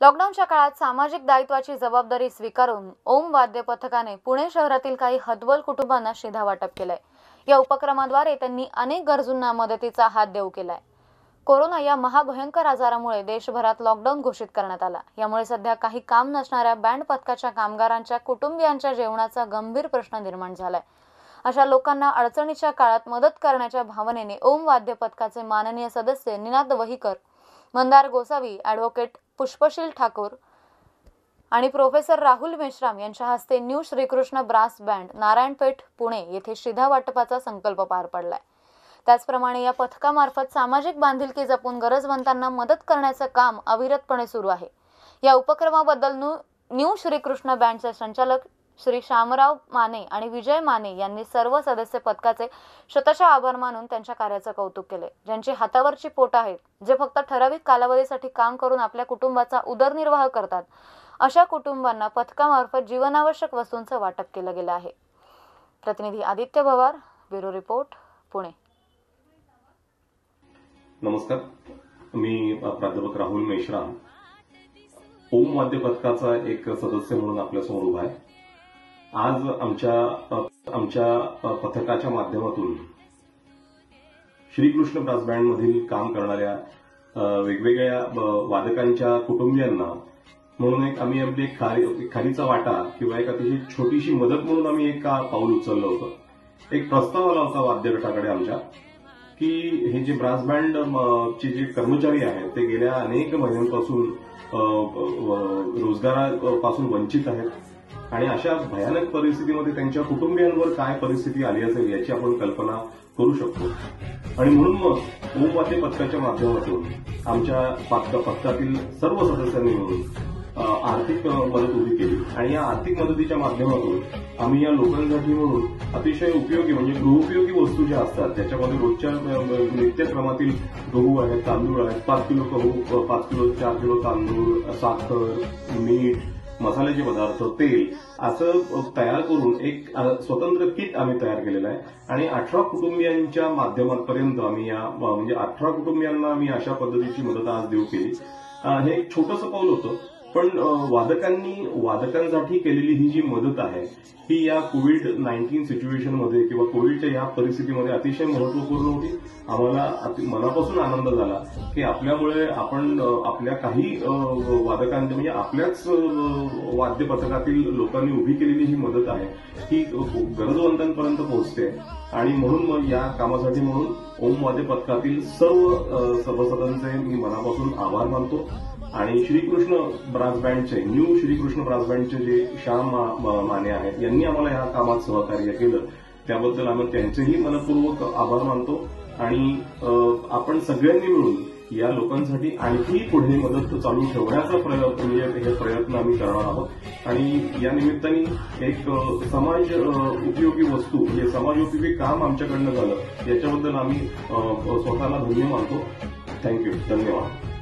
लॉकडाऊनच्या काळात सामाजिक दायित्वाची जबाबदारी स्वीकारून ओम वाद्य पथकाने पुणे शहरातील काही हदवल कुटुंबांना शिधा वाटप केलंय. या उपक्रमाद्वारे त्यांनी अनेक गरजूंना मदतीचा हात देऊ केलाय. कोरोना या महाभयंकर आजारामुळे देशभरात लॉकडाऊन घोषित करण्यात आला. यामुळे सध्या काही काम नसणाऱ्या बँड पथकाच्या कामगारांच्या कुटुंबियांच्या जेवणाचा गंभीर प्रश्न निर्माण झालाय. अशा लोकांना अडचणीच्या काळात मदत करण्याच्या भावनेने ओम वाद्य पथकाचे माननीय सदस्य निनाद वहीकर मंदार गोसावी ॲडव्होकेट पुष्पशील ठाकूर आणि प्रोफेसर राहुल मेश्राम यांच्या हस्ते new Shrikrishna brass band Narayanpeth Pune येथे शिधा वाटपाचा संकल्प पार पडलाय. त्याचप्रमाणे या पथकामार्फत सामाजिक बांधिलकी जपून गरजवंतांना मदत करण्याचं काम अविरतपणे सुरू आहे. या उपक्रमाबद्दल न्यू न्यू श्रीकृष्ण बँडचे संचालक श्री श्यामराव माने आणि विजय माने यांनी सर्व सदस्य पथकाचे शतशः आभार मानून त्यांच्या कार्याचं कौतुक केले. ज्यांची हातावरची पोट आहेत जे फक्त ठराविक कालावधीसाठी काम करून आपल्या कुटुंबाचा उदरनिर्वाह करतात अशा कुटुंबांना पथकामार्फत जीवनावश्यक वस्तूंचं वाटप केलं गेलं आहे. प्रतिनिधी आदित्य भवार ब्युरो रिपोर्ट पुणे. नमस्कार. मी प्राध्यापक राहुल मेश्राम. ओम वाद्य पथकाचा एक सदस्य म्हणून आपल्यासमोर उभा आहे. आज आमच्या आमच्या पथकाच्या माध्यमातून श्रीकृष्ण ब्रास बँडमधील काम करणाऱ्या वेगवेगळ्या वादकांच्या कुटुंबियांना म्हणून एक आम्ही आपली एक खारी- खारीचा वाटा किंवा एक अतिशय छोटीशी मदत म्हणून आम्ही एक पाऊल उचललं होतं. एक प्रस्ताव आला होता वाद्यगटाकडे आमच्या की हे जे ब्रास बँड चे जे कर्मचारी आहेत ते गेल्या अनेक महिन्यांपासून रोजगारापासून वंचित आहेत. आणि अशा भयानक परिस्थितीमध्ये त्यांच्या कुटुंबियांवर काय परिस्थिती आली असेल याची आपण कल्पना करू शकतो. आणि म्हणून मग ओमवाद्य पथकाच्या माध्यमातून आमच्या पथकातील सर्व सदस्यांनी मिळून आर्थिक मदत उभी केली. आणि या आर्थिक मदतीच्या माध्यमातून आम्ही या लोकांसाठी म्हणून अतिशय उपयोगी म्हणजे गृहोपयोगी वस्तू ज्या असतात त्याच्यामध्ये रोजच्या नित्यक्रमातील गहू आहेत तांदूळ आहेत पाच किलो गहू पाच किलो चार किलो तांदूळ साखर मीठ मसाल्याचे पदार्थ तेल असं तयार करून एक स्वतंत्र किट आम्ही तयार केलेलं आहे. आणि अठरा कुटुंबियांच्या माध्यमापर्यंत आम्ही या म्हणजे अठरा कुटुंबियांना आम्ही अशा पद्धतीची मदत आज देऊ केली. हे एक छोटंसं पाऊल होतं. पण वादकांनी वादकांसाठी केलेली ही जी मदत आहे ही या कोविड नाईन्टीन सिच्युएशनमध्ये किंवा कोविडच्या या परिस्थितीमध्ये अतिशय महत्त्वपूर्ण होती. आम्हाला मनापासून आनंद झाला की आपल्यामुळे आपण आपल्या काही वादकांच्या म्हणजे आपल्याच वाद्य पथकातील लोकांनी उभी केलेली ही मदत आहे ही गरजवंतांपर्यंत पोहोचते. आणि म्हणून मग या कामासाठी म्हणून ओम वाद्य पथकातील सर्व सभासदांचे मी मनापासून आभार मानतो. आणि श्रीकृष्ण ब्रास बँडचे न्यू श्रीकृष्ण ब्रास बँडचे जे श्याम मा- माने आहेत यांनी आम्हाला या कामात सहकार्य केलं. त्याबद्दल आम्ही त्यांचेही मनपूर्वक आभार मानतो. आणि आपण सगळ्यांनी मिळून या लोकांसाठी आणखी पुढे मदत चालू ठेवण्याचा प्रयत्न म्हणजे हे प्रयत्न आम्ही करणार आहोत. आणि या निमित्ताने एक समाज उपयोगी वस्तू म्हणजे समाजोपयोगी काम आमच्याकडनं झालं याच्याबद्दल आम्ही स्वतःला धन्य मानतो. थँक्यू. धन्यवाद.